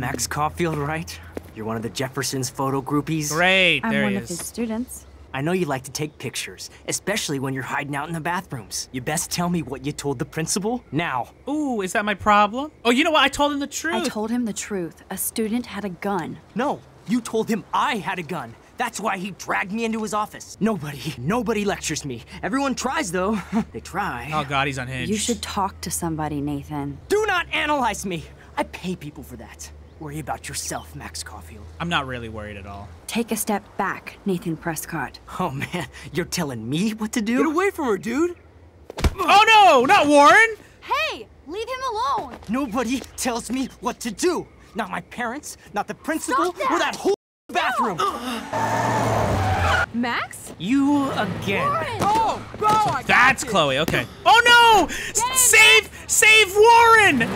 Max Caulfield, right? You're one of the Jefferson's photo groupies. Great, I'm there one he of his students. I know you like to take pictures, especially when you're hiding out in the bathrooms. You best tell me what you told the principal now. Ooh, is that my problem? Oh, you know what? I told him the truth. I told him the truth. A student had a gun. No, you told him I had a gun. That's why he dragged me into his office. Nobody, nobody lectures me. Everyone tries, though. they try. oh God, he's unhinged. You should talk to somebody, Nathan. Do not analyze me. I pay people for that. Worry about yourself, Max Caulfield. I'm not really worried at all. Take a step back, Nathan Prescott. Oh man, you're telling me what to do? Get away from her, dude. Oh no, not Warren! Hey, leave him alone. Nobody tells me what to do. Not my parents, not the principal, Stop that! or that whole bathroom. Max? You again. Oh, bro, I got That's this. Chloe. Okay. Oh no! S- Save, save Warren!